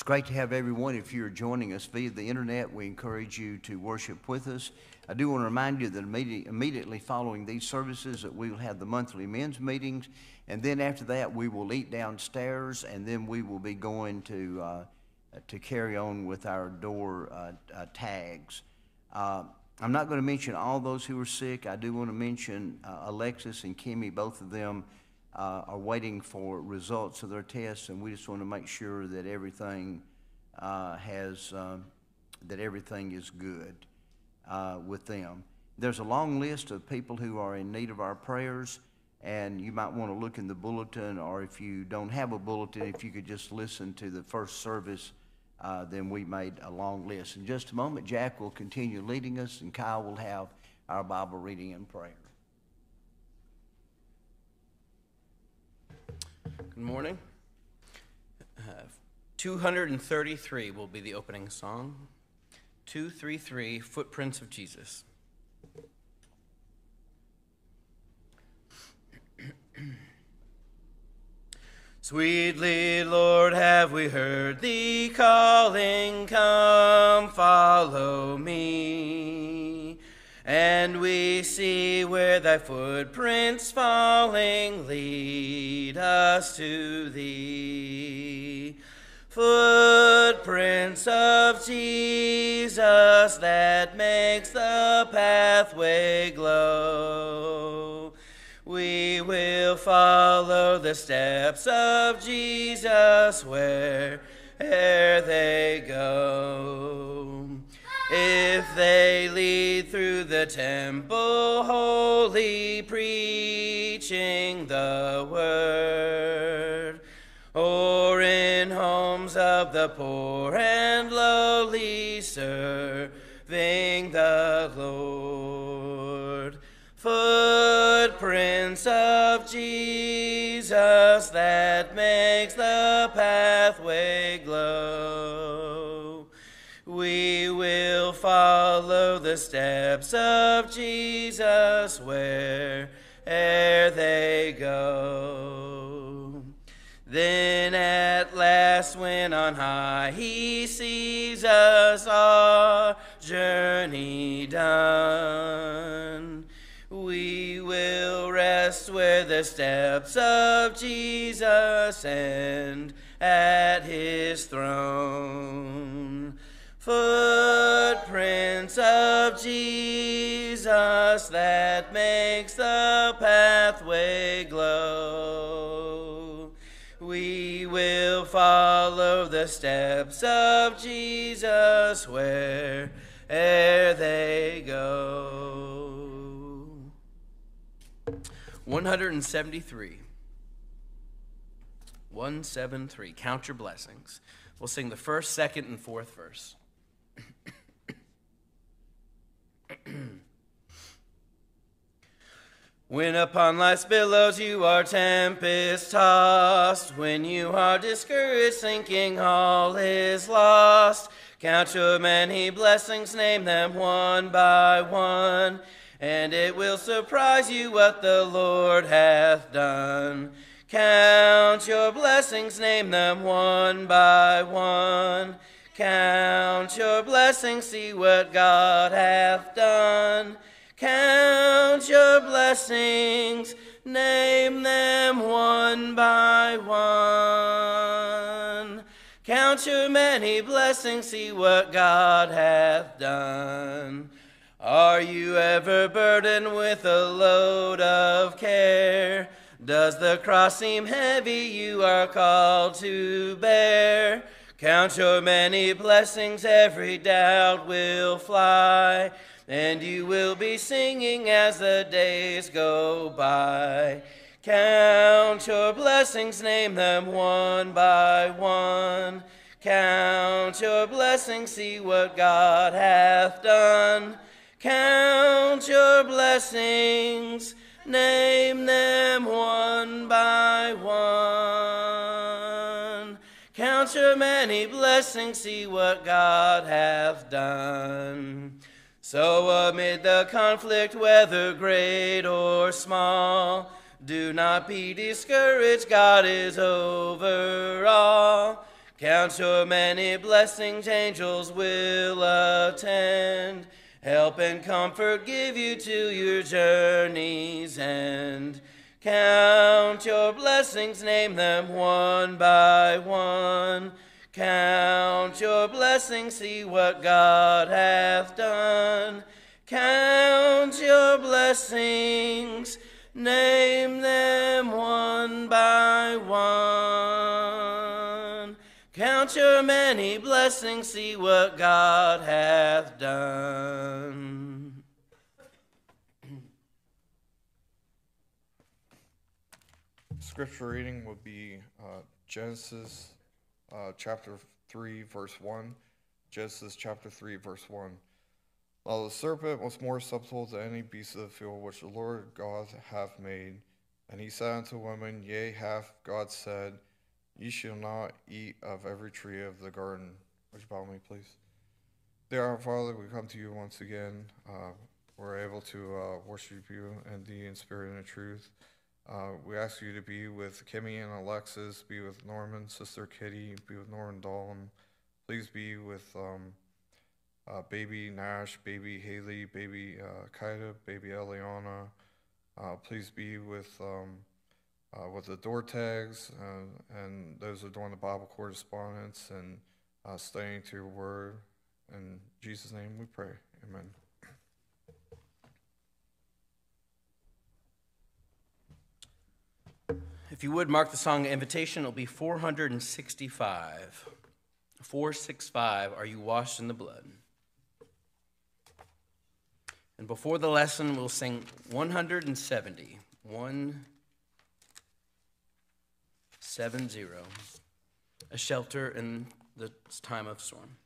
It's great to have everyone. If you're joining us via the internet, we encourage you to worship with us. I do want to remind you that immediately, following these services that we will have the monthly men's meetings, and then after that we will eat downstairs, and then we will be going to uh, to carry on with our door uh, uh, tags. Uh, I'm not going to mention all those who are sick. I do want to mention uh, Alexis and Kimmy. Both of them uh, are waiting for results of their tests, and we just want to make sure that everything uh, has um, that everything is good uh, with them. There's a long list of people who are in need of our prayers, and you might want to look in the bulletin, or if you don't have a bulletin, if you could just listen to the first service uh, then we made a long list. In just a moment, Jack will continue leading us, and Kyle will have our Bible reading and prayer. Good morning. Uh, 233 will be the opening song. 233 Footprints of Jesus. Sweetly, Lord, have we heard thee calling, Come, follow me. And we see where thy footprints falling lead us to thee. Footprints of Jesus that makes the pathway glow. We will follow the steps of Jesus where'er they go. If they lead through the temple holy, preaching the word, or in homes of the poor and lowly, serving the Lord. Footprints of Jesus that makes the pathway glow. Follow the steps of Jesus where'er they go. Then at last, when on high he sees us our journey done, we will rest where the steps of Jesus end at his throne. Footprints of Jesus that makes the pathway glow. We will follow the steps of Jesus where'er they go. 173. 173. Count your blessings. We'll sing the first, second, and fourth verse. When upon life's billows you are tempest tossed, when you are discouraged, thinking all is lost, count your many blessings, name them one by one, and it will surprise you what the Lord hath done. Count your blessings, name them one by one. Count your blessings, see what God hath done. Count your blessings, name them one by one. Count your many blessings, see what God hath done. Are you ever burdened with a load of care? Does the cross seem heavy you are called to bear? Count your many blessings, every doubt will fly and you will be singing as the days go by. Count your blessings, name them one by one. Count your blessings, see what God hath done. Count your blessings, name them one by one. Count your many blessings, see what God hath done. So amid the conflict, whether great or small, do not be discouraged, God is over all. Count your many blessings, angels will attend. Help and comfort give you to your journey's end. Count your blessings, name them one by one. Count your blessings, see what God hath done. Count your blessings, name them one by one. Count your many blessings, see what God hath done. Scripture reading would be uh, Genesis uh, chapter 3, verse 1. Genesis chapter 3, verse 1. Now the serpent was more subtle than any beast of the field which the Lord God hath made. And he said unto woman, Yea, hath God said, Ye shall not eat of every tree of the garden. Would you bow me, please? Dear our Father, we come to you once again. Uh, we're able to uh, worship you in the in spirit and in truth. Uh, we ask you to be with Kimmy and Alexis, be with Norman, Sister Kitty, be with Norman Dalton. Please be with um, uh, baby Nash, baby Haley, baby uh, Kaida, baby Eliana. Uh, please be with um, uh, with the door tags uh, and those who are doing the Bible correspondence and uh, studying to your word. In Jesus' name we pray. Amen. If you would mark the song invitation, it'll be 465. 465, Are You Washed in the Blood? And before the lesson, we'll sing 170. 170. A shelter in the time of storm.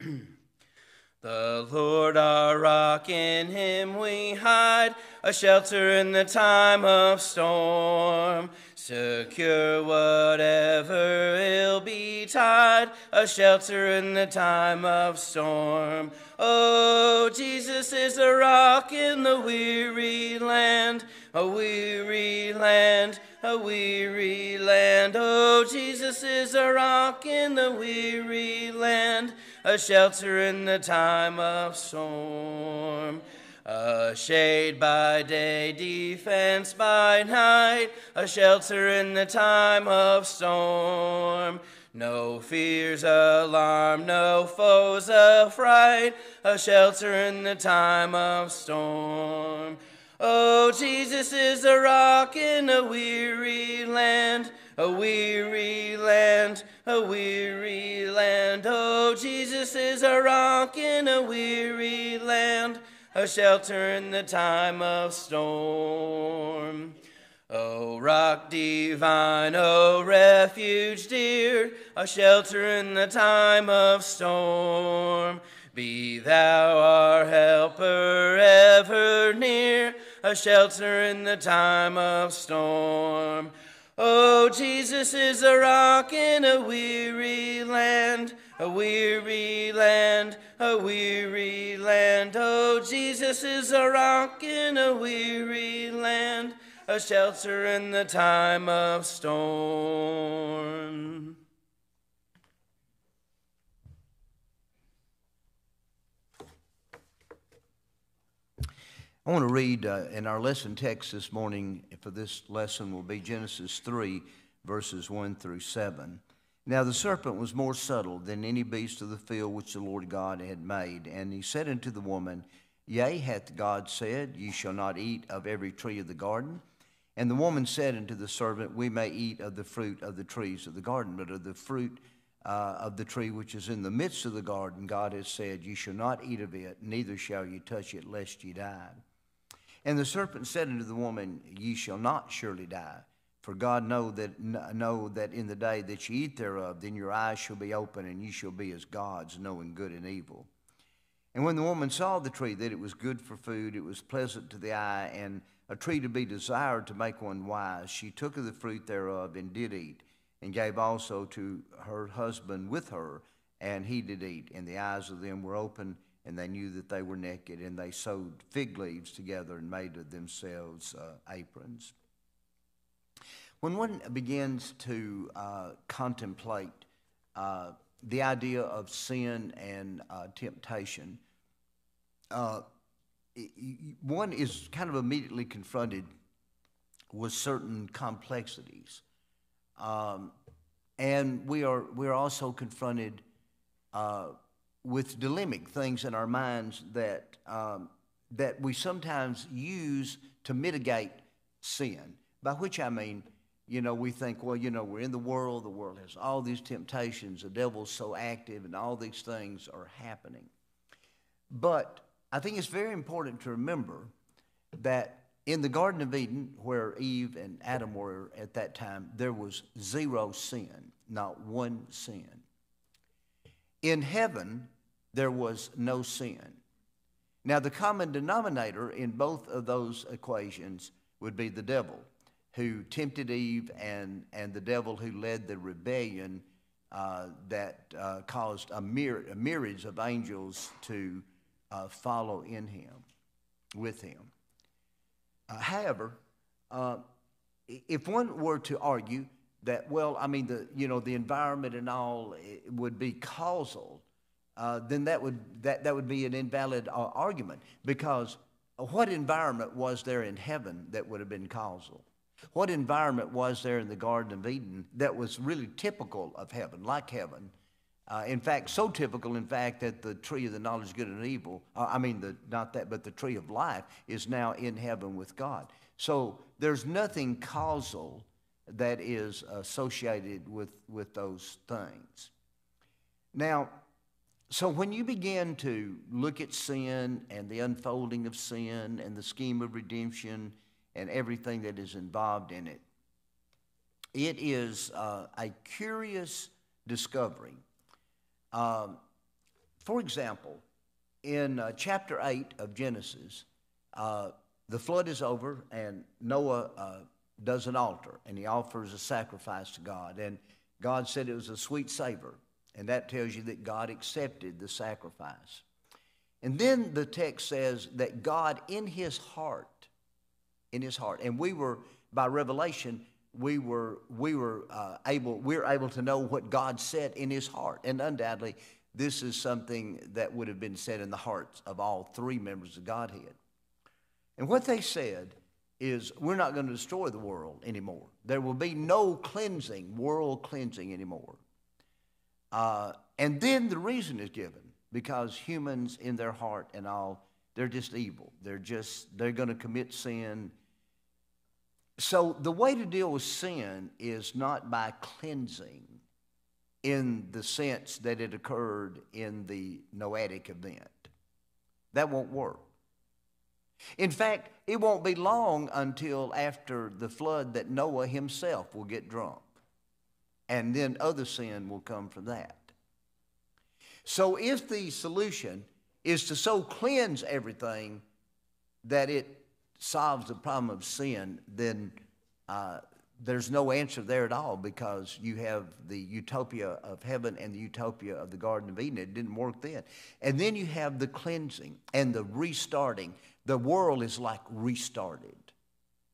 The Lord our rock, in him we hide, a shelter in the time of storm. Secure whatever ill betide, a shelter in the time of storm. Oh, Jesus is a rock in the weary land, a weary land, a weary land. Oh, Jesus is a rock in the weary land a shelter in the time of storm. A shade by day, defense by night, a shelter in the time of storm. No fears, alarm, no foes affright, a shelter in the time of storm. Oh, Jesus is a rock in a weary land, a weary land, a weary land. Oh, Jesus is a rock in a weary land, a shelter in the time of storm. O rock divine, O refuge dear, a shelter in the time of storm. Be thou our helper ever near, a shelter in the time of storm. Oh, Jesus is a rock in a weary land, a weary land, a weary land. Oh, Jesus is a rock in a weary land, a shelter in the time of storm. I want to read uh, in our lesson text this morning for this lesson will be Genesis 3, verses 1 through 7. Now the serpent was more subtle than any beast of the field which the Lord God had made. And he said unto the woman, Yea, hath God said, Ye shall not eat of every tree of the garden? And the woman said unto the serpent, We may eat of the fruit of the trees of the garden, but of the fruit uh, of the tree which is in the midst of the garden, God has said, Ye shall not eat of it, neither shall ye touch it, lest ye die. And the serpent said unto the woman, Ye shall not surely die. For God know that, know that in the day that ye eat thereof, then your eyes shall be open, and ye shall be as gods, knowing good and evil. And when the woman saw the tree, that it was good for food, it was pleasant to the eye, and a tree to be desired to make one wise, she took of the fruit thereof and did eat, and gave also to her husband with her, and he did eat. And the eyes of them were open and they knew that they were naked, and they sewed fig leaves together and made of themselves uh, aprons. When one begins to uh, contemplate uh, the idea of sin and uh, temptation, uh, one is kind of immediately confronted with certain complexities. Um, and we are, we are also confronted uh, with dilemic things in our minds that, um, that we sometimes use to mitigate sin. By which I mean, you know, we think, well, you know, we're in the world, the world has all these temptations, the devil's so active, and all these things are happening. But I think it's very important to remember that in the Garden of Eden, where Eve and Adam were at that time, there was zero sin, not one sin. In heaven, there was no sin. Now, the common denominator in both of those equations would be the devil, who tempted Eve, and, and the devil who led the rebellion uh, that uh, caused a, myr- a myriads of angels to uh, follow in him, with him. Uh, however, uh, if one were to argue that, well, I mean, the, you know, the environment and all would be causal, uh, then that would, that, that would be an invalid uh, argument because what environment was there in heaven that would have been causal? What environment was there in the Garden of Eden that was really typical of heaven, like heaven? Uh, in fact, so typical, in fact, that the tree of the knowledge of good and evil, uh, I mean, the, not that, but the tree of life is now in heaven with God. So there's nothing causal that is associated with, with those things. Now, so when you begin to look at sin and the unfolding of sin and the scheme of redemption and everything that is involved in it, it is uh, a curious discovery. Um, for example, in uh, chapter 8 of Genesis, uh, the flood is over and Noah uh, does an altar and he offers a sacrifice to God. And God said it was a sweet savor. And that tells you that God accepted the sacrifice. And then the text says that God in his heart, in his heart, and we were, by revelation, we were, we were uh, able, we we're able to know what God said in his heart. And undoubtedly, this is something that would have been said in the hearts of all three members of Godhead. And what they said is, we're not going to destroy the world anymore. There will be no cleansing, world cleansing anymore. Uh, and then the reason is given because humans in their heart and all, they're just evil. They're just, they're going to commit sin. So the way to deal with sin is not by cleansing in the sense that it occurred in the Noetic event. That won't work. In fact, it won't be long until after the flood that Noah himself will get drunk. And then other sin will come from that. So if the solution is to so cleanse everything that it solves the problem of sin, then uh, there's no answer there at all because you have the utopia of heaven and the utopia of the Garden of Eden. It didn't work then. And then you have the cleansing and the restarting. The world is like restarted,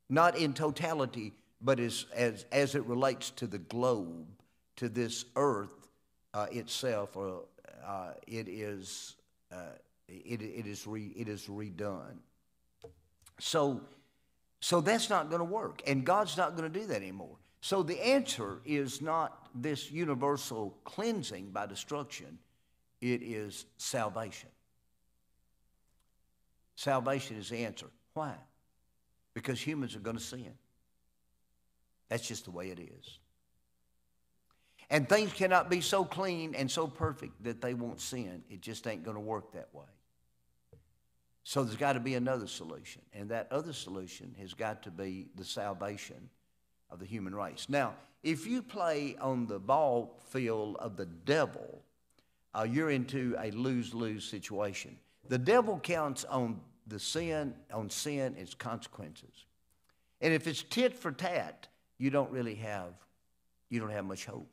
not in totality, but as, as, as it relates to the globe, to this earth uh, itself, uh, it is, uh, it, it, is re, it is redone. So, so that's not going to work, and God's not going to do that anymore. So the answer is not this universal cleansing by destruction, it is salvation. Salvation is the answer. Why? Because humans are going to sin. That's just the way it is. And things cannot be so clean and so perfect that they won't sin. It just ain't going to work that way. So there's got to be another solution. And that other solution has got to be the salvation of the human race. Now, if you play on the ball field of the devil, uh, you're into a lose-lose situation. The devil counts on the sin, on sin, its consequences. And if it's tit for tat, you don't really have, you don't have much hope.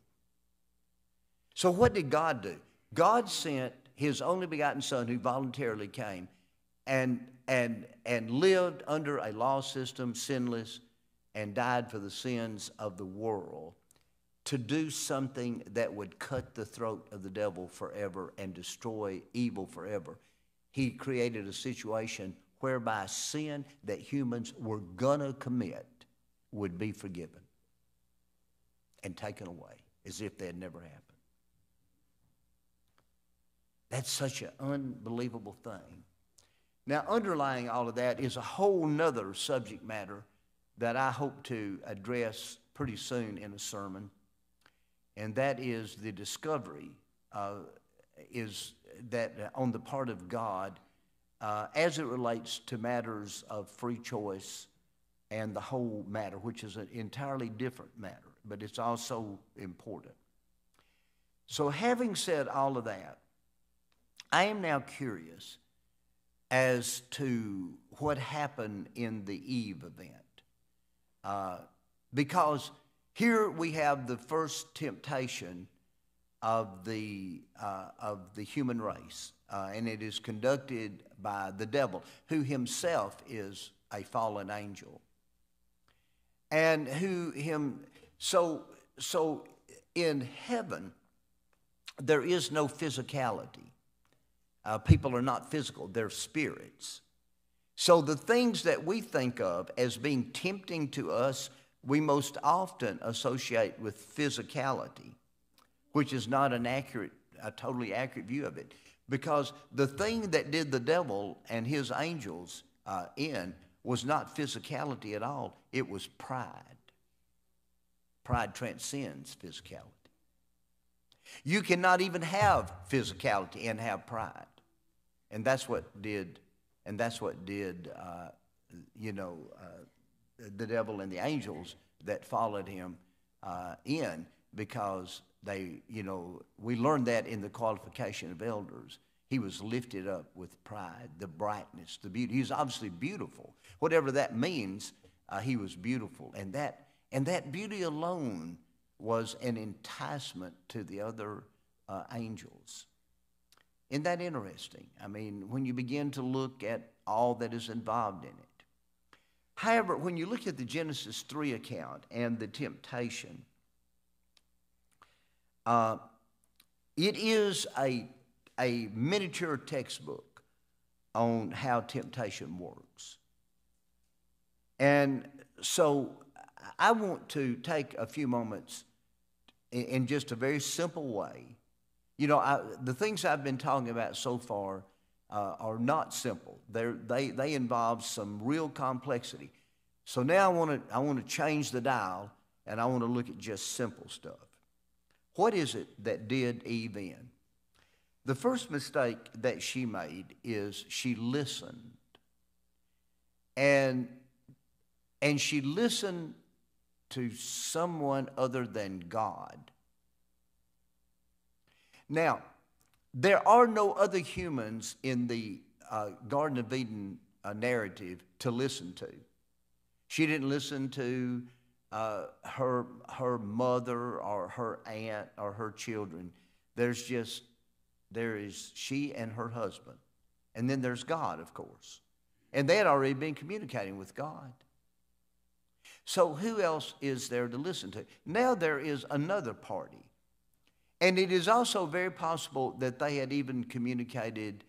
So what did God do? God sent his only begotten son who voluntarily came and, and, and lived under a law system, sinless, and died for the sins of the world to do something that would cut the throat of the devil forever and destroy evil forever. He created a situation whereby sin that humans were gonna commit would be forgiven and taken away as if they had never happened. That's such an unbelievable thing. Now, underlying all of that is a whole nother subject matter that I hope to address pretty soon in a sermon, and that is the discovery uh, is that on the part of God uh, as it relates to matters of free choice and the whole matter, which is an entirely different matter, but it's also important. So, having said all of that, I am now curious as to what happened in the Eve event. Uh, because here we have the first temptation of the, uh, of the human race, uh, and it is conducted by the devil, who himself is a fallen angel. And who him, so, so in heaven, there is no physicality. Uh, people are not physical, they're spirits. So the things that we think of as being tempting to us, we most often associate with physicality, which is not an accurate, a totally accurate view of it. Because the thing that did the devil and his angels uh, in was not physicality at all, it was pride. Pride transcends physicality. You cannot even have physicality and have pride. And that's what did, and that's what did, uh, you know, uh, the devil and the angels that followed him uh, in because they, you know, we learned that in the qualification of elders. He was lifted up with pride, the brightness, the beauty. He was obviously beautiful. Whatever that means, uh, he was beautiful. And that, and that beauty alone was an enticement to the other uh, angels. Isn't that interesting? I mean, when you begin to look at all that is involved in it. However, when you look at the Genesis 3 account and the temptation, uh, it is a, a miniature textbook on how temptation works. And so I want to take a few moments in, in just a very simple way. You know, I, the things I've been talking about so far uh, are not simple. They're, they, they involve some real complexity. So now I want to I want to change the dial and I want to look at just simple stuff. What is it that did Eve in? The first mistake that she made is she listened. And, and she listened to someone other than God. Now, there are no other humans in the uh, Garden of Eden uh, narrative to listen to. She didn't listen to uh, her, her mother or her aunt or her children. There's just, there is she and her husband. And then there's God, of course. And they had already been communicating with God. So who else is there to listen to? Now there is another party. And it is also very possible that they had even communicated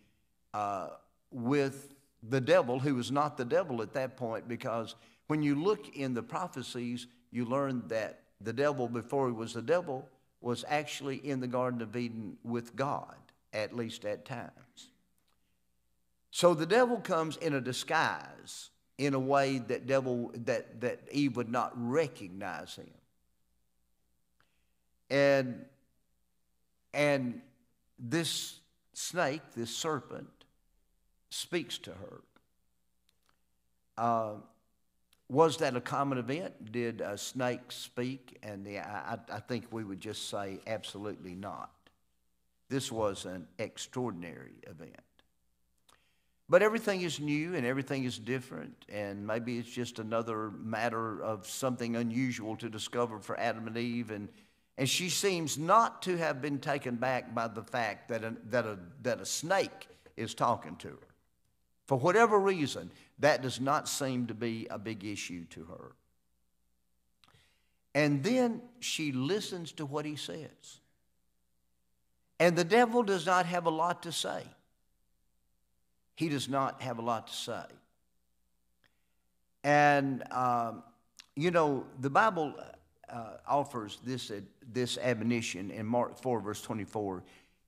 uh, with the devil, who was not the devil at that point, because when you look in the prophecies, you learn that the devil, before he was the devil, was actually in the Garden of Eden with God, at least at times. So the devil comes in a disguise in a way that devil that, that Eve would not recognize him. And and this snake, this serpent, speaks to her. Uh, was that a common event? Did a snake speak? And the, I, I think we would just say absolutely not. This was an extraordinary event. But everything is new and everything is different, and maybe it's just another matter of something unusual to discover for Adam and Eve. And, and she seems not to have been taken back by the fact that a, that a, that a snake is talking to her. For whatever reason, that does not seem to be a big issue to her. And then she listens to what he says. And the devil does not have a lot to say. He does not have a lot to say. And, um, you know, the Bible uh, offers this, uh, this admonition in Mark 4, verse 24.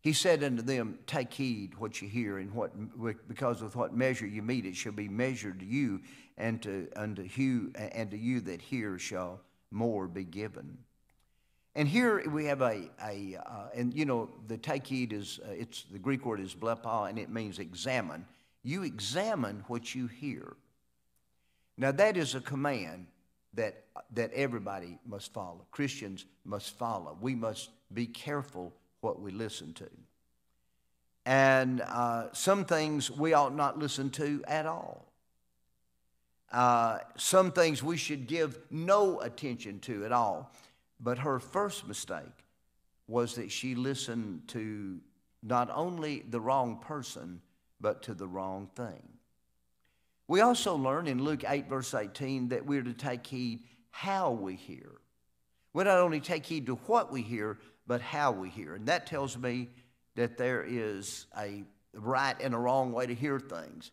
He said unto them, Take heed what you hear, and what because with what measure you meet, it shall be measured to you, and to unto you and to you that hear shall more be given. And here we have a, a uh, and you know, the take heed is, uh, it's, the Greek word is blepo, and it means examine. You examine what you hear. Now, that is a command that, that everybody must follow. Christians must follow. We must be careful what we listen to. And uh, some things we ought not listen to at all. Uh, some things we should give no attention to at all. But her first mistake was that she listened to not only the wrong person, but to the wrong thing. We also learn in Luke 8, verse 18, that we're to take heed how we hear. We not only take heed to what we hear, but how we hear. And that tells me that there is a right and a wrong way to hear things.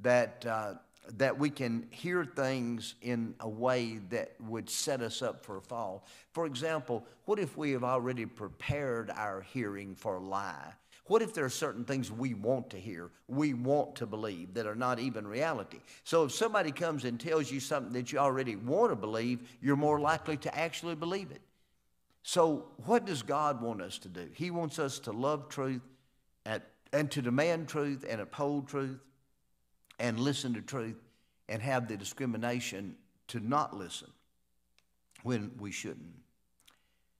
That, uh, that we can hear things in a way that would set us up for a fall. For example, what if we have already prepared our hearing for a lie? What if there are certain things we want to hear, we want to believe that are not even reality? So if somebody comes and tells you something that you already want to believe, you're more likely to actually believe it. So, what does God want us to do? He wants us to love truth and, and to demand truth and uphold truth and listen to truth and have the discrimination to not listen when we shouldn't.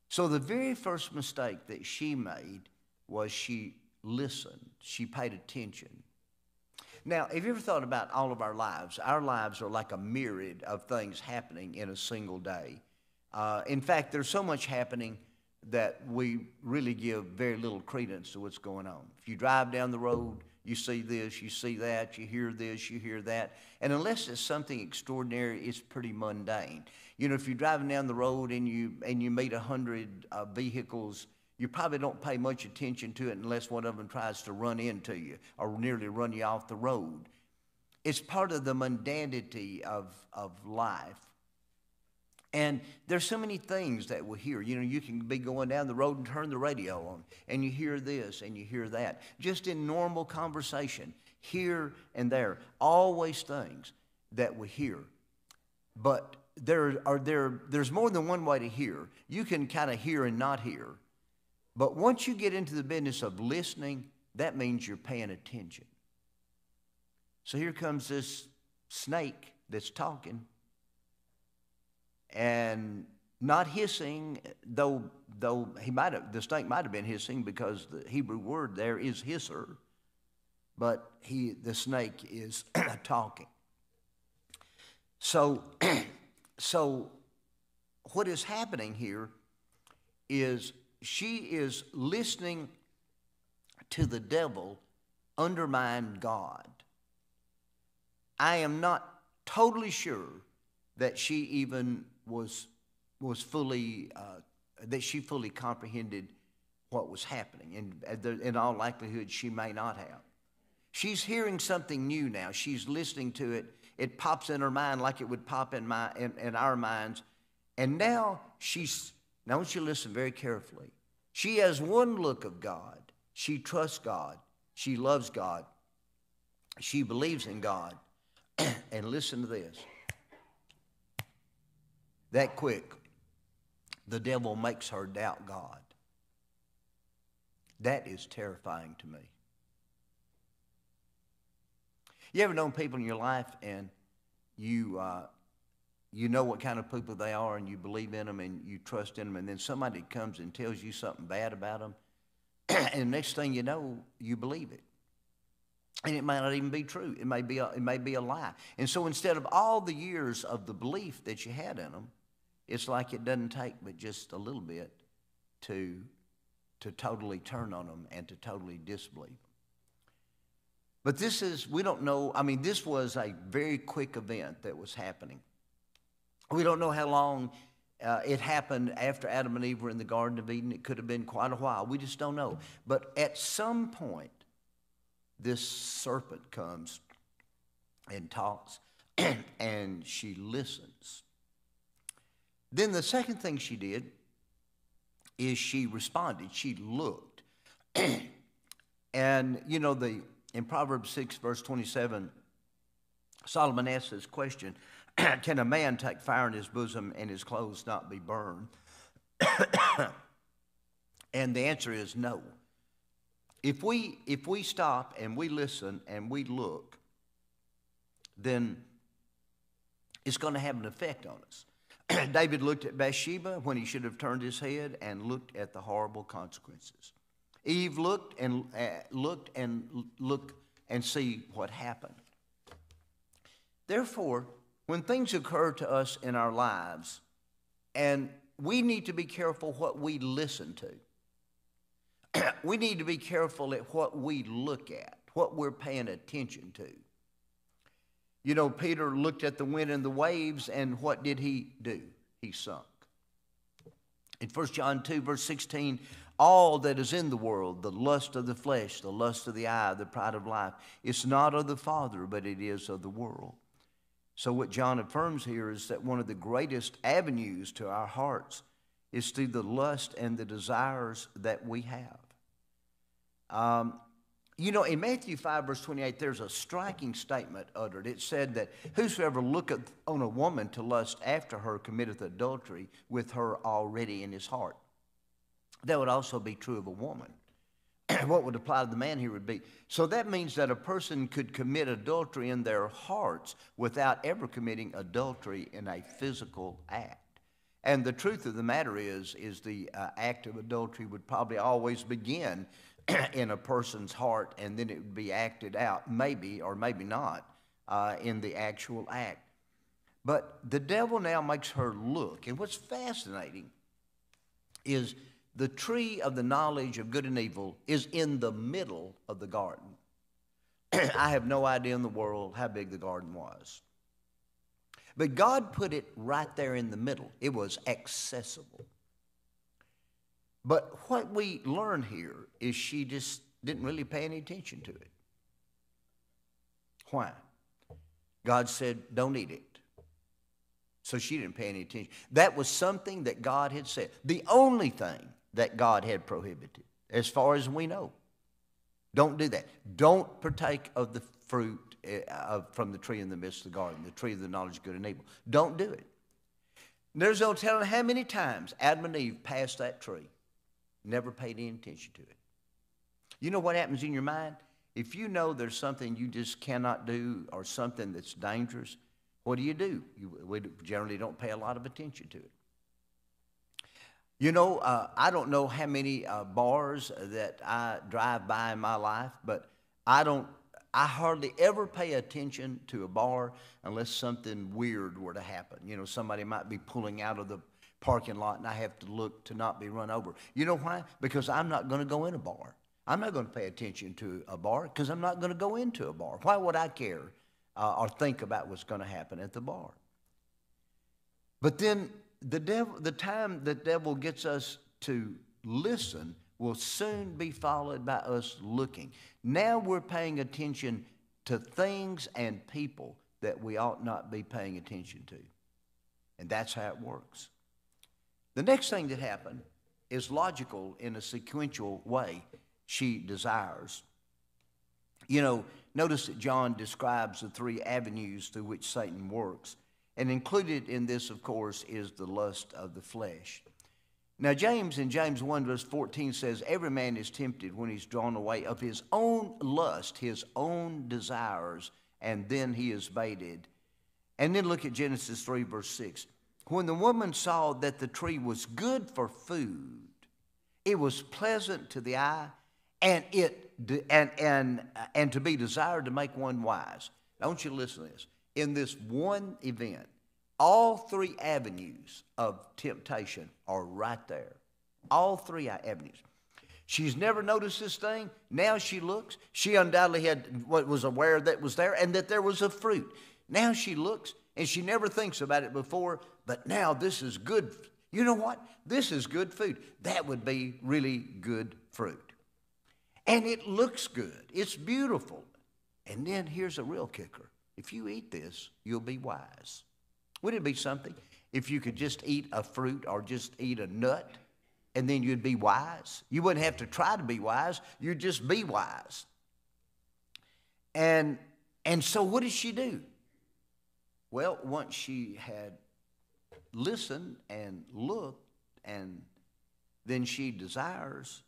So, the very first mistake that she made was she listened, she paid attention. Now, have you ever thought about all of our lives? Our lives are like a myriad of things happening in a single day. Uh, in fact, there's so much happening that we really give very little credence to what's going on. If you drive down the road, you see this, you see that, you hear this, you hear that. And unless it's something extraordinary, it's pretty mundane. You know, if you're driving down the road and you, and you meet a hundred uh, vehicles, you probably don't pay much attention to it unless one of them tries to run into you or nearly run you off the road. It's part of the mundanity of, of life. And there's so many things that we hear. You know, you can be going down the road and turn the radio on, and you hear this and you hear that. Just in normal conversation, here and there, always things that we hear. But there are there there's more than one way to hear. You can kind of hear and not hear. But once you get into the business of listening, that means you're paying attention. So here comes this snake that's talking and not hissing, though, though he might have, the snake might have been hissing because the Hebrew word there is hisser, but he, the snake is talking. So, so what is happening here is she is listening to the devil undermine God. I am not totally sure that she even was, was fully, uh, that she fully comprehended what was happening. And in all likelihood, she may not have. She's hearing something new now. She's listening to it. It pops in her mind like it would pop in, my, in, in our minds. And now she's, now want you listen very carefully. She has one look of God. She trusts God. She loves God. She believes in God. and listen to this that quick, the devil makes her doubt God. That is terrifying to me. You ever known people in your life and you, uh, you know what kind of people they are and you believe in them and you trust in them, and then somebody comes and tells you something bad about them, and the next thing you know, you believe it. And it may not even be true. It may be a, it may be a lie. And so instead of all the years of the belief that you had in them, it's like it doesn't take but just a little bit to, to totally turn on them and to totally disbelieve them. But this is, we don't know, I mean, this was a very quick event that was happening. We don't know how long uh, it happened after Adam and Eve were in the Garden of Eden. It could have been quite a while. We just don't know. But at some point, this serpent comes and talks, and she listens. Then the second thing she did is she responded. She looked. and, you know, the in Proverbs 6, verse 27, Solomon asks this question Can a man take fire in his bosom and his clothes not be burned? and the answer is no. If we, if we stop and we listen and we look, then it's going to have an effect on us. David looked at Bathsheba when he should have turned his head and looked at the horrible consequences. Eve looked and uh, looked and look and see what happened. Therefore, when things occur to us in our lives, and we need to be careful what we listen to. we need to be careful at what we look at, what we're paying attention to. You know, Peter looked at the wind and the waves, and what did he do? He sunk. In 1 John 2, verse 16, all that is in the world, the lust of the flesh, the lust of the eye, the pride of life, it's not of the Father, but it is of the world. So, what John affirms here is that one of the greatest avenues to our hearts is through the lust and the desires that we have. Um, you know, in Matthew 5, verse 28, there's a striking statement uttered. It said that whosoever looketh on a woman to lust after her committeth adultery with her already in his heart. That would also be true of a woman. what would apply to the man here would be so that means that a person could commit adultery in their hearts without ever committing adultery in a physical act. And the truth of the matter is, is the uh, act of adultery would probably always begin in a person's heart and then it would be acted out, maybe or maybe not, uh, in the actual act. But the devil now makes her look. And what's fascinating is the tree of the knowledge of good and evil is in the middle of the garden. I have no idea in the world how big the garden was. But God put it right there in the middle, it was accessible. But what we learn here is she just didn't really pay any attention to it. Why? God said, Don't eat it. So she didn't pay any attention. That was something that God had said. The only thing that God had prohibited, as far as we know. Don't do that. Don't partake of the fruit uh, from the tree in the midst of the garden, the tree of the knowledge of good and evil. Don't do it. There's no telling how many times Adam and Eve passed that tree Never paid any attention to it. You know what happens in your mind? If you know there's something you just cannot do or something that's dangerous, what do you do? You, we generally don't pay a lot of attention to it. You know, uh, I don't know how many uh, bars that I drive by in my life, but I don't. I hardly ever pay attention to a bar unless something weird were to happen. You know, somebody might be pulling out of the parking lot and I have to look to not be run over. You know why? Because I'm not going to go in a bar. I'm not going to pay attention to a bar because I'm not going to go into a bar. Why would I care uh, or think about what's going to happen at the bar? But then the devil, the time the devil gets us to listen will soon be followed by us looking. Now we're paying attention to things and people that we ought not be paying attention to. And that's how it works. The next thing that happened is logical in a sequential way. She desires. You know, notice that John describes the three avenues through which Satan works. And included in this, of course, is the lust of the flesh. Now, James in James 1, verse 14 says, Every man is tempted when he's drawn away of his own lust, his own desires, and then he is baited. And then look at Genesis 3, verse 6. When the woman saw that the tree was good for food, it was pleasant to the eye, and it and and and to be desired to make one wise. Don't you listen to this? In this one event, all three avenues of temptation are right there. All three avenues. She's never noticed this thing. Now she looks. She undoubtedly had what was aware that was there and that there was a fruit. Now she looks and she never thinks about it before, but now this is good. You know what? This is good food. That would be really good fruit. And it looks good, it's beautiful. And then here's a real kicker if you eat this, you'll be wise. Wouldn't it be something if you could just eat a fruit or just eat a nut and then you'd be wise? You wouldn't have to try to be wise, you'd just be wise. And, and so, what did she do? Well, once she had listened and looked, and then she desires,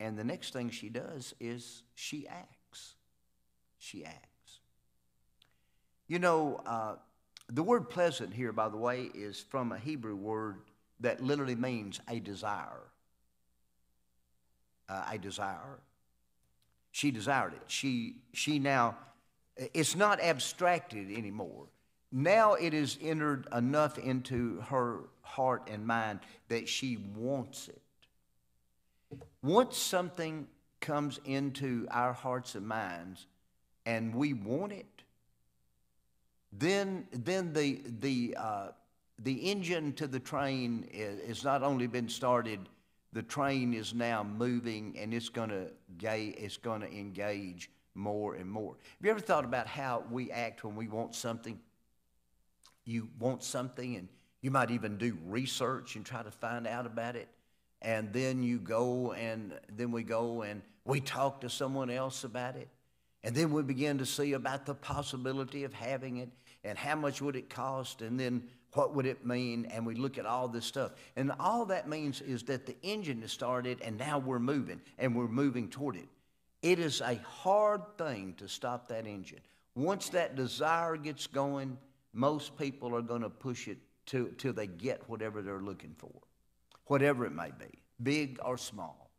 and the next thing she does is she acts. She acts. You know, uh, the word pleasant here, by the way, is from a Hebrew word that literally means a desire. Uh, a desire. She desired it. She, she now, it's not abstracted anymore. Now it is entered enough into her heart and mind that she wants it. Once something comes into our hearts and minds and we want it, then, then the, the, uh, the engine to the train has not only been started, the train is now moving and it's going to it's going to engage more and more. Have you ever thought about how we act when we want something? You want something and you might even do research and try to find out about it. And then you go and then we go and we talk to someone else about it. And then we begin to see about the possibility of having it and how much would it cost and then what would it mean? And we look at all this stuff. And all that means is that the engine has started and now we're moving and we're moving toward it. It is a hard thing to stop that engine. Once that desire gets going, most people are going to push it to, till they get whatever they're looking for, whatever it may be, big or small.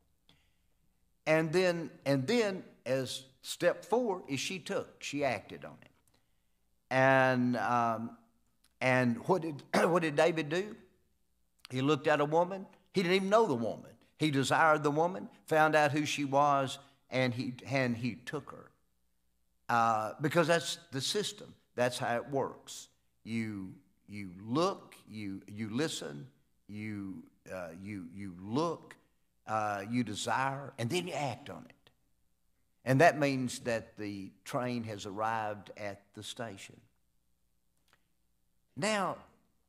And then, and then as step four is she took, she acted on it. And, um, and what, did, what did David do? He looked at a woman. He didn't even know the woman. He desired the woman, found out who she was, and he, and he took her. Uh, because that's the system. That's how it works. You, you look, you, you listen, you, uh, you, you look, uh, you desire, and then you act on it. And that means that the train has arrived at the station. Now,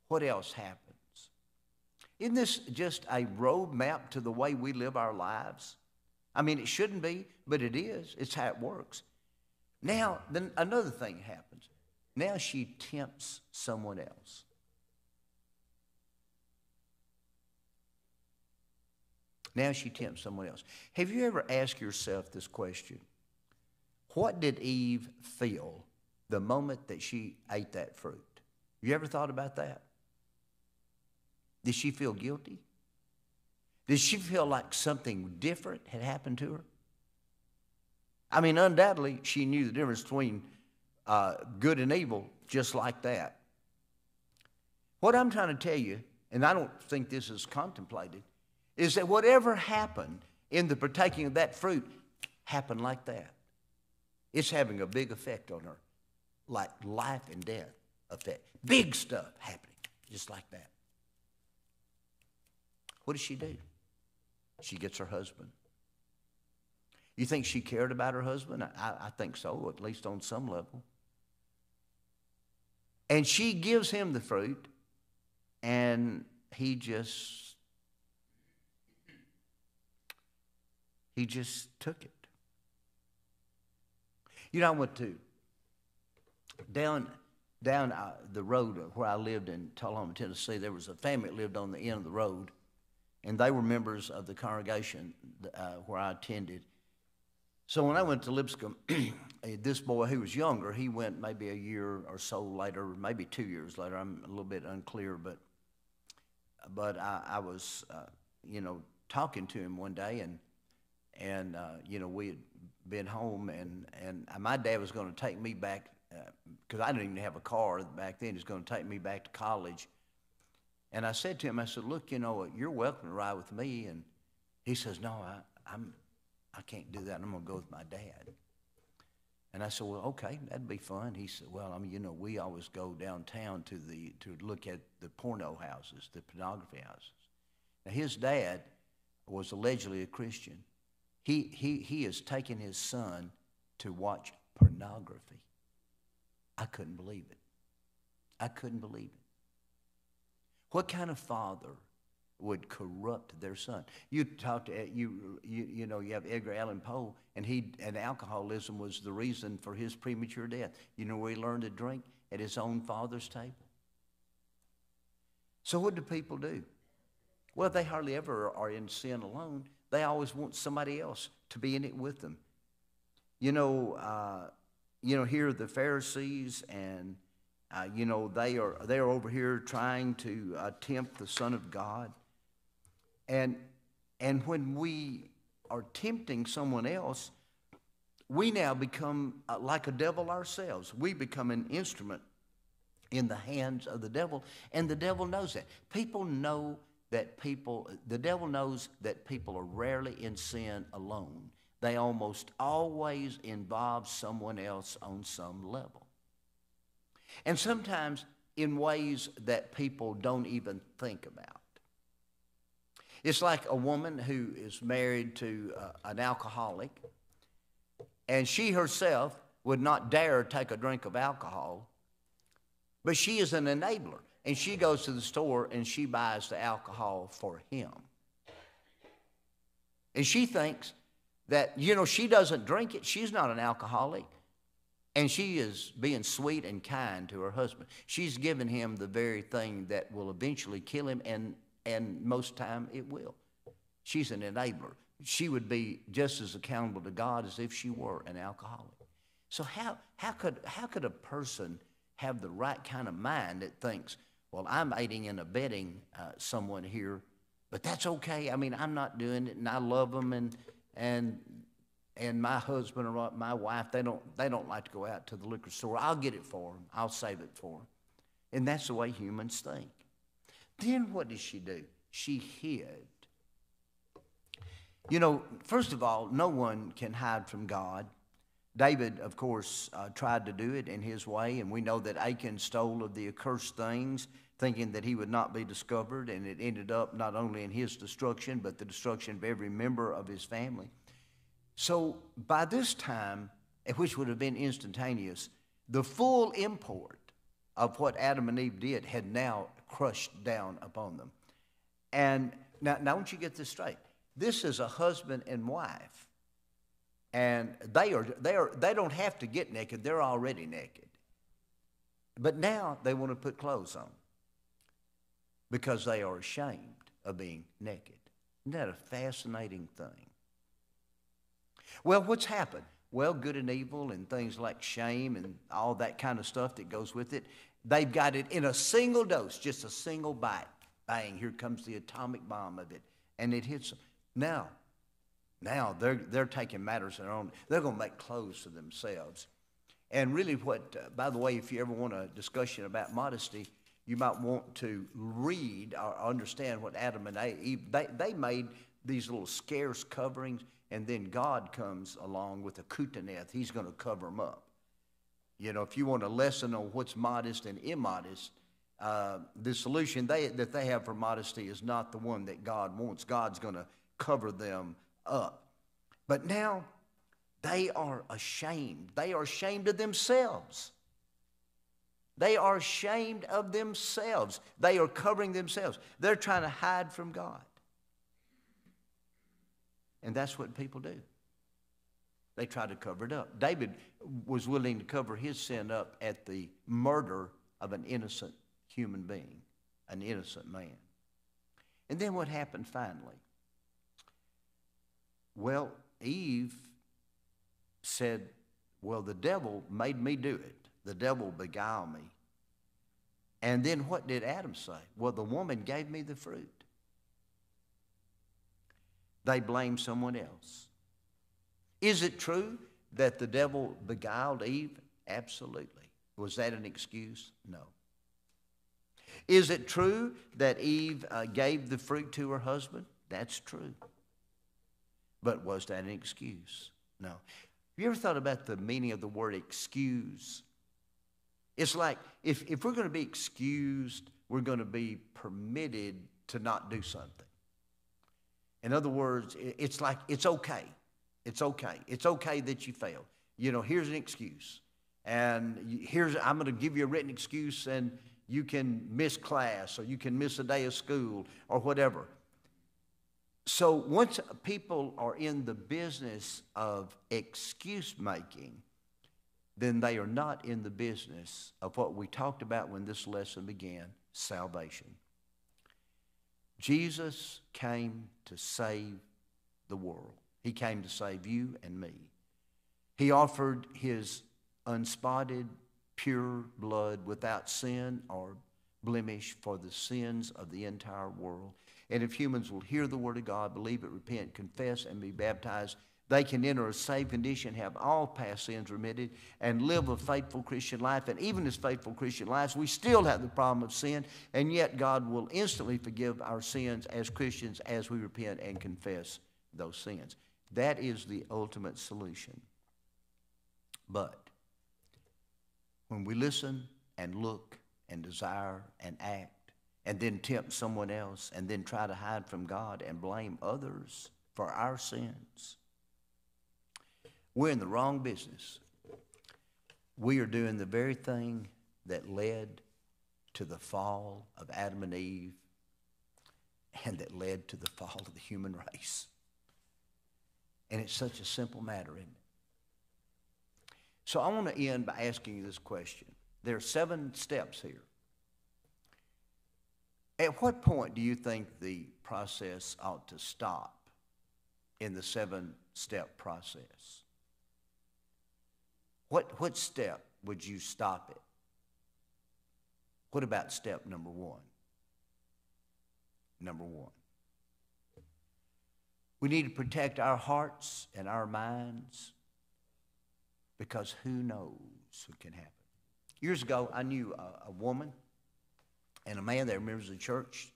what else happens? Isn't this just a roadmap to the way we live our lives? I mean, it shouldn't be, but it is. It's how it works. Now, then another thing happens. Now she tempts someone else. Now she tempts someone else. Have you ever asked yourself this question? What did Eve feel the moment that she ate that fruit? You ever thought about that? Did she feel guilty? Did she feel like something different had happened to her? I mean, undoubtedly, she knew the difference between uh, good and evil just like that. What I'm trying to tell you, and I don't think this is contemplated, is that whatever happened in the partaking of that fruit happened like that. It's having a big effect on her, like life and death effect. Big stuff happening, just like that. What does she do? She gets her husband. You think she cared about her husband? I, I think so, at least on some level. And she gives him the fruit, and he just he just took it. You know, I went to down down uh, the road where I lived in Tullahoma, Tennessee. There was a family that lived on the end of the road, and they were members of the congregation uh, where I attended. So when I went to Lipscomb, this boy who was younger, he went maybe a year or so later, maybe two years later. I'm a little bit unclear, but but I, I was, uh, you know, talking to him one day, and and uh, you know we had been home, and and my dad was going to take me back because uh, I didn't even have a car back then. He was going to take me back to college, and I said to him, I said, "Look, you know, you're welcome to ride with me." And he says, "No, I, I'm I can't do that. I'm going to go with my dad. And I said, well, okay, that'd be fun. He said, well, I mean, you know, we always go downtown to the, to look at the porno houses, the pornography houses. Now, his dad was allegedly a Christian. He, he, he is taking his son to watch pornography. I couldn't believe it. I couldn't believe it. What kind of father would corrupt their son? You talk to you, you, you know you have Edgar Allan Poe, and he and alcoholism was the reason for his premature death. You know where he learned to drink at his own father's table. So what do people do? Well, they hardly ever are in sin alone. They always want somebody else to be in it with them. You know, uh, you know, here the Pharisees and uh, you know they are they are over here trying to uh, tempt the Son of God, and and when we are tempting someone else, we now become uh, like a devil ourselves. We become an instrument in the hands of the devil, and the devil knows that. People know that people, the devil knows that people are rarely in sin alone. They almost always involve someone else on some level. And sometimes in ways that people don't even think about. It's like a woman who is married to uh, an alcoholic, and she herself would not dare take a drink of alcohol, but she is an enabler. And she goes to the store and she buys the alcohol for him. And she thinks that, you know, she doesn't drink it. She's not an alcoholic. And she is being sweet and kind to her husband. She's given him the very thing that will eventually kill him, and, and most time it will. She's an enabler. She would be just as accountable to God as if she were an alcoholic. So how, how, could, how could a person have the right kind of mind that thinks, well, I'm aiding and abetting uh, someone here, but that's okay. I mean, I'm not doing it, and I love them, and and and my husband or my wife, they don't they don't like to go out to the liquor store. I'll get it for them. I'll save it for them, and that's the way humans think. Then what did she do? She hid. You know, first of all, no one can hide from God. David, of course, uh, tried to do it in his way, and we know that Achan stole of the accursed things, thinking that he would not be discovered, and it ended up not only in his destruction, but the destruction of every member of his family. So by this time, which would have been instantaneous, the full import of what Adam and Eve did had now crushed down upon them. And now, now don't you get this straight? This is a husband and wife and they are they are they don't have to get naked. They're already naked. But now they want to put clothes on because they are ashamed of being naked. Isn't that a fascinating thing? Well what's happened well good and evil and things like shame and all that kind of stuff that goes with it they've got it in a single dose just a single bite bang here comes the atomic bomb of it and it hits them now now they're, they're taking matters in their own. They're going to make clothes for themselves. And really, what, uh, by the way, if you ever want a discussion about modesty, you might want to read or understand what Adam and Eve, they, they made these little scarce coverings, and then God comes along with a kutaneth. He's going to cover them up. You know, if you want a lesson on what's modest and immodest, uh, the solution they, that they have for modesty is not the one that God wants. God's going to cover them up. But now they are ashamed. They are ashamed of themselves. They are ashamed of themselves. They are covering themselves. They're trying to hide from God. And that's what people do. They try to cover it up. David was willing to cover his sin up at the murder of an innocent human being, an innocent man. And then what happened finally? Well, Eve said, Well, the devil made me do it. The devil beguiled me. And then what did Adam say? Well, the woman gave me the fruit. They blame someone else. Is it true that the devil beguiled Eve? Absolutely. Was that an excuse? No. Is it true that Eve uh, gave the fruit to her husband? That's true. But was that an excuse? No. Have you ever thought about the meaning of the word excuse? It's like if, if we're going to be excused, we're going to be permitted to not do something. In other words, it's like it's okay. It's okay. It's okay that you failed. You know, here's an excuse. And here's, I'm going to give you a written excuse, and you can miss class or you can miss a day of school or whatever. So once people are in the business of excuse making, then they are not in the business of what we talked about when this lesson began salvation. Jesus came to save the world, He came to save you and me. He offered His unspotted, pure blood without sin or blemish for the sins of the entire world. And if humans will hear the word of God, believe it, repent, confess, and be baptized, they can enter a saved condition, have all past sins remitted, and live a faithful Christian life. And even as faithful Christian lives, we still have the problem of sin, and yet God will instantly forgive our sins as Christians as we repent and confess those sins. That is the ultimate solution. But when we listen and look and desire and act, and then tempt someone else, and then try to hide from God and blame others for our sins, we're in the wrong business. We are doing the very thing that led to the fall of Adam and Eve and that led to the fall of the human race. And it's such a simple matter, isn't it? So I want to end by asking you this question. There are seven steps here. At what point do you think the process ought to stop in the seven step process? What, what step would you stop it? What about step number one? Number one. We need to protect our hearts and our minds because who knows what can happen. Years ago, I knew a, a woman and a man that remembers the church.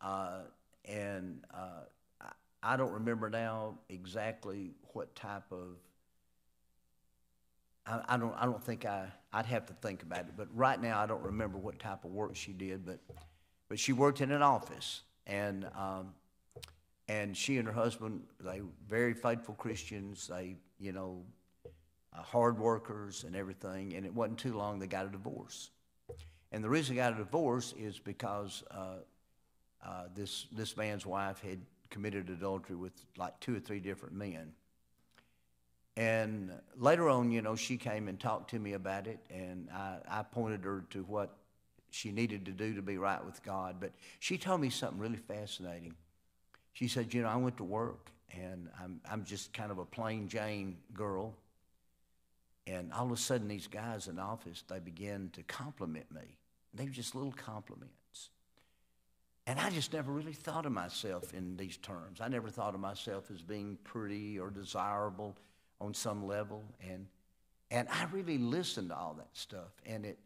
Uh, and uh, I, I don't remember now exactly what type of I, don't. I don't think I. I'd have to think about it. But right now, I don't remember what type of work she did. But, but she worked in an office, and um, and she and her husband, they were very faithful Christians. They, you know, uh, hard workers and everything. And it wasn't too long they got a divorce. And the reason they got a divorce is because uh, uh, this this man's wife had committed adultery with like two or three different men. And later on, you know, she came and talked to me about it, and I, I pointed her to what she needed to do to be right with God. But she told me something really fascinating. She said, You know, I went to work, and I'm, I'm just kind of a plain Jane girl. And all of a sudden, these guys in the office, they began to compliment me. They were just little compliments. And I just never really thought of myself in these terms. I never thought of myself as being pretty or desirable on some level. And, and I really listened to all that stuff. And it,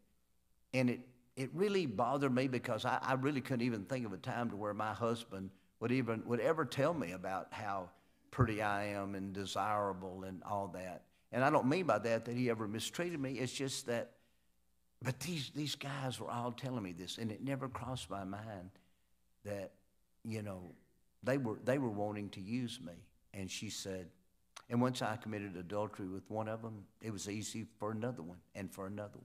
and it, it really bothered me because I, I really couldn't even think of a time to where my husband would even would ever tell me about how pretty I am and desirable and all that. And I don't mean by that that he ever mistreated me. It's just that, but these, these guys were all telling me this, and it never crossed my mind that, you know, they were, they were wanting to use me. And she said, and once I committed adultery with one of them, it was easy for another one and for another one.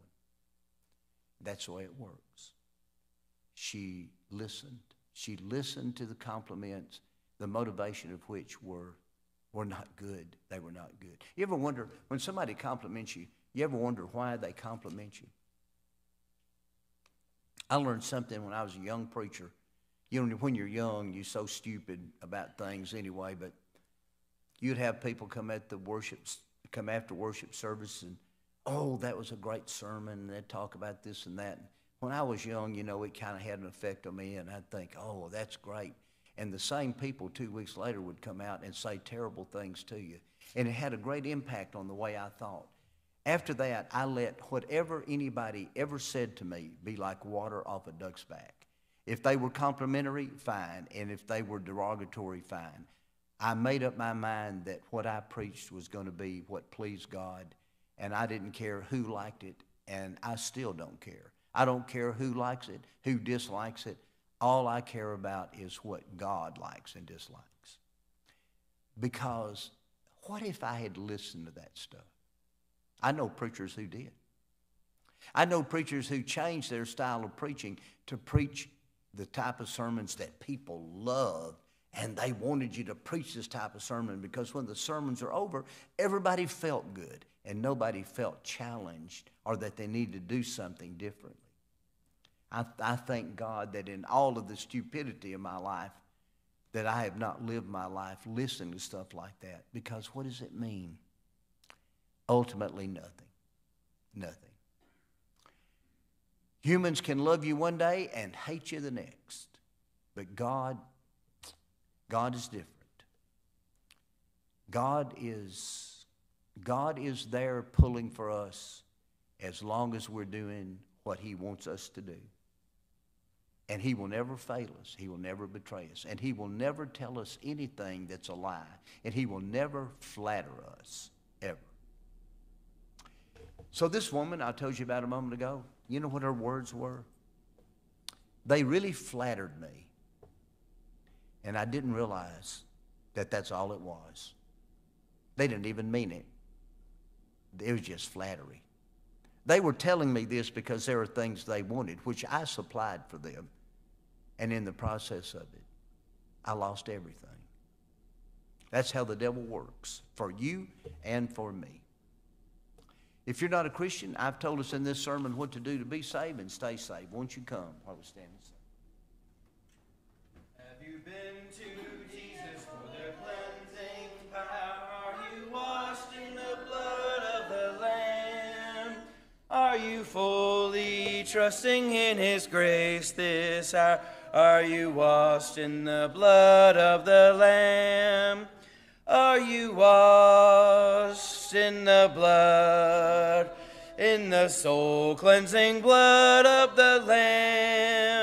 That's the way it works. She listened. She listened to the compliments, the motivation of which were, were not good. They were not good. You ever wonder, when somebody compliments you, you ever wonder why they compliment you? I learned something when I was a young preacher. You know, when you're young, you're so stupid about things anyway, but you'd have people come at the worship, come after worship service and, oh, that was a great sermon. And they'd talk about this and that. When I was young, you know, it kind of had an effect on me, and I'd think, oh, that's great. And the same people two weeks later would come out and say terrible things to you. And it had a great impact on the way I thought. After that, I let whatever anybody ever said to me be like water off a duck's back. If they were complimentary, fine. And if they were derogatory, fine. I made up my mind that what I preached was going to be what pleased God, and I didn't care who liked it, and I still don't care. I don't care who likes it, who dislikes it. All I care about is what God likes and dislikes. Because what if I had listened to that stuff? I know preachers who did. I know preachers who changed their style of preaching to preach the type of sermons that people love and they wanted you to preach this type of sermon because when the sermons are over, everybody felt good and nobody felt challenged or that they needed to do something differently. I, I thank God that in all of the stupidity of my life, that I have not lived my life listening to stuff like that. Because what does it mean? Ultimately, nothing. Nothing. Humans can love you one day and hate you the next. But God, God is different. God is, God is there pulling for us as long as we're doing what He wants us to do. And He will never fail us. He will never betray us. And He will never tell us anything that's a lie. And He will never flatter us, ever. So, this woman I told you about a moment ago, you know what her words were? They really flattered me. And I didn't realize that that's all it was. They didn't even mean it, it was just flattery. They were telling me this because there are things they wanted, which I supplied for them. And in the process of it, I lost everything. That's how the devil works for you and for me. If you're not a Christian, I've told us in this sermon what to do to be saved and stay saved. Won't you come while we stand been to Jesus for their cleansing power? Are you washed in the blood of the Lamb? Are you fully trusting in His grace this hour? Are you washed in the blood of the Lamb? Are you washed in the blood, in the soul cleansing blood of the Lamb?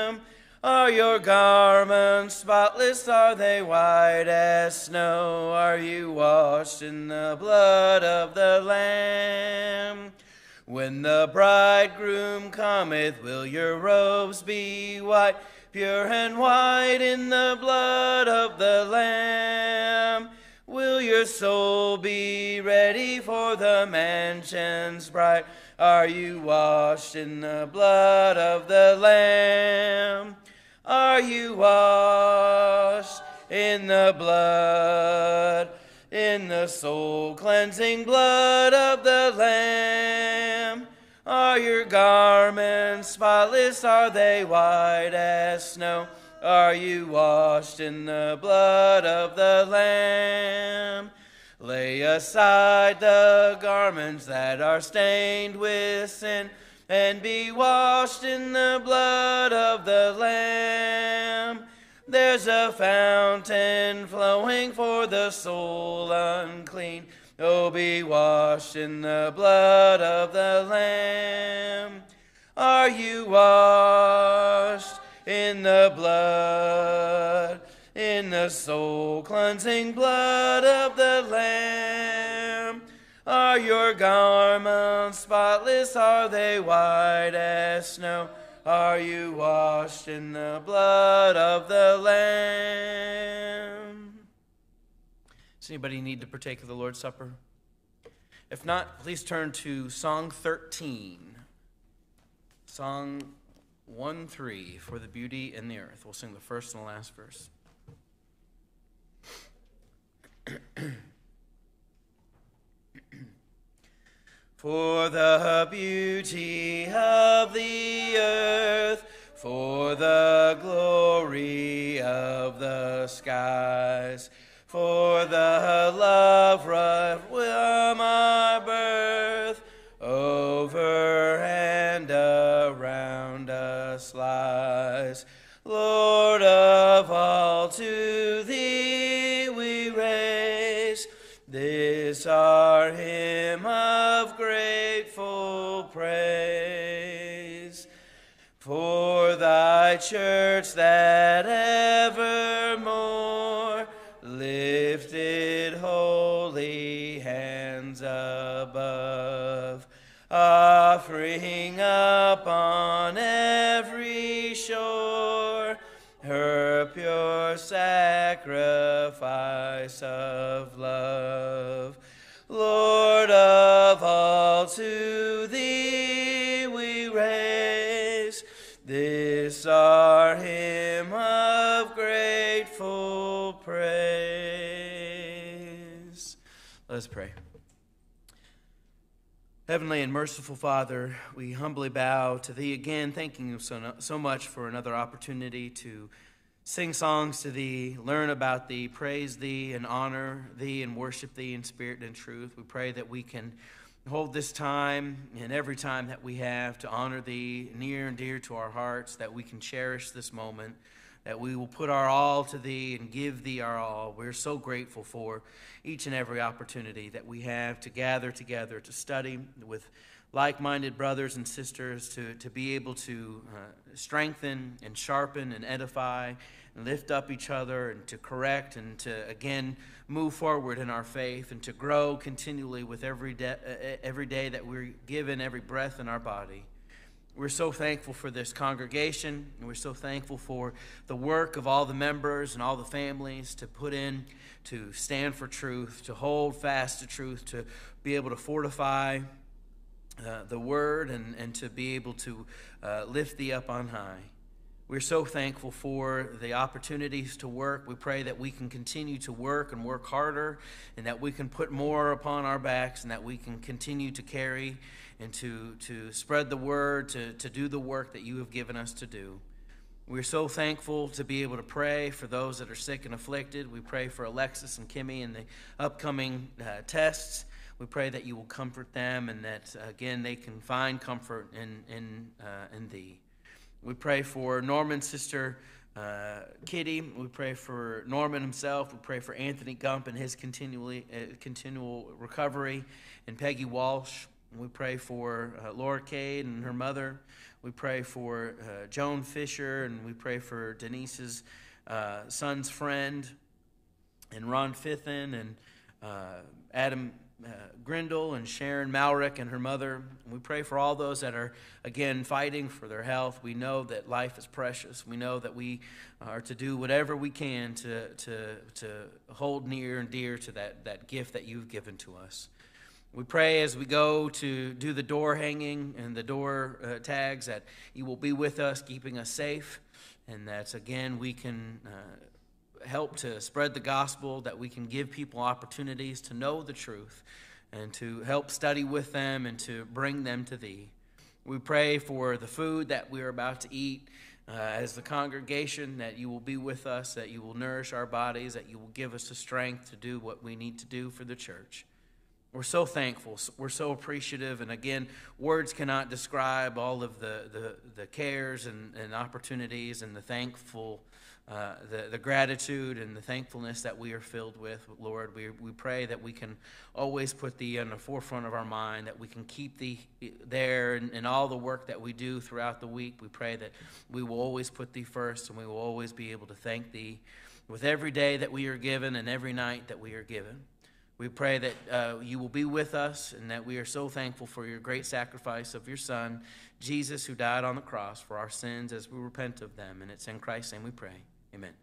Are your garments spotless? Are they white as snow? Are you washed in the blood of the Lamb? When the bridegroom cometh, will your robes be white, pure and white in the blood of the Lamb? Will your soul be ready for the mansions bright? Are you washed in the blood of the Lamb? Are you washed in the blood, in the soul cleansing blood of the Lamb? Are your garments spotless? Are they white as snow? Are you washed in the blood of the Lamb? Lay aside the garments that are stained with sin and be washed in the blood of the Lamb. There's a fountain flowing for the soul unclean. Oh, be washed in the blood of the Lamb. Are you washed? in the blood, in the soul cleansing blood of the Lamb. Are your garments spotless? Are they white as snow? Are you washed in the blood of the Lamb? Does anybody need to partake of the Lord's Supper? If not, please turn to Song 13. Song 1 3 for the beauty in the earth. We'll sing the first and the last verse. For the beauty of the earth, for the glory of the skies, for the love of my birth over and around us lies. Lord of all, to thee we raise this our hymn praise. For thy church that evermore lifted holy hands above, offering up on every shore her pure sacrifice of love. Lord of all, to thee we raise this our hymn of grateful praise. Let us pray. Heavenly and merciful Father, we humbly bow to Thee again, thanking You so, so much for another opportunity to sing songs to Thee, learn about Thee, praise Thee, and honor Thee, and worship Thee in spirit and truth. We pray that we can hold this time and every time that we have to honor Thee near and dear to our hearts, that we can cherish this moment that we will put our all to thee and give thee our all. We're so grateful for each and every opportunity that we have to gather together to study with like minded brothers and sisters, to, to be able to uh, strengthen and sharpen and edify and lift up each other and to correct and to again move forward in our faith and to grow continually with every, de- uh, every day that we're given, every breath in our body. We're so thankful for this congregation, and we're so thankful for the work of all the members and all the families to put in to stand for truth, to hold fast to truth, to be able to fortify uh, the word, and, and to be able to uh, lift thee up on high. We're so thankful for the opportunities to work. We pray that we can continue to work and work harder, and that we can put more upon our backs, and that we can continue to carry and to, to spread the word, to, to do the work that you have given us to do. We're so thankful to be able to pray for those that are sick and afflicted. We pray for Alexis and Kimmy in the upcoming uh, tests. We pray that you will comfort them and that, again, they can find comfort in, in, uh, in thee. We pray for Norman's sister uh, Kitty. We pray for Norman himself. We pray for Anthony Gump and his continually, uh, continual recovery, and Peggy Walsh. We pray for uh, Laura Cade and her mother. We pray for uh, Joan Fisher, and we pray for Denise's uh, son's friend, and Ron Fithen, and uh, Adam uh, Grindle, and Sharon Malrick and her mother. We pray for all those that are, again, fighting for their health. We know that life is precious. We know that we are to do whatever we can to, to, to hold near and dear to that, that gift that you've given to us. We pray as we go to do the door hanging and the door uh, tags that you will be with us, keeping us safe, and that again we can uh, help to spread the gospel, that we can give people opportunities to know the truth and to help study with them and to bring them to Thee. We pray for the food that we are about to eat. Uh, as the congregation, that you will be with us, that you will nourish our bodies, that you will give us the strength to do what we need to do for the church. We're so thankful. We're so appreciative. And again, words cannot describe all of the, the, the cares and, and opportunities and the thankful, uh, the, the gratitude and the thankfulness that we are filled with, Lord. We, we pray that we can always put Thee in the forefront of our mind, that we can keep Thee there in, in all the work that we do throughout the week. We pray that we will always put Thee first and we will always be able to thank Thee with every day that we are given and every night that we are given. We pray that uh, you will be with us and that we are so thankful for your great sacrifice of your Son, Jesus, who died on the cross for our sins as we repent of them. And it's in Christ's name we pray. Amen.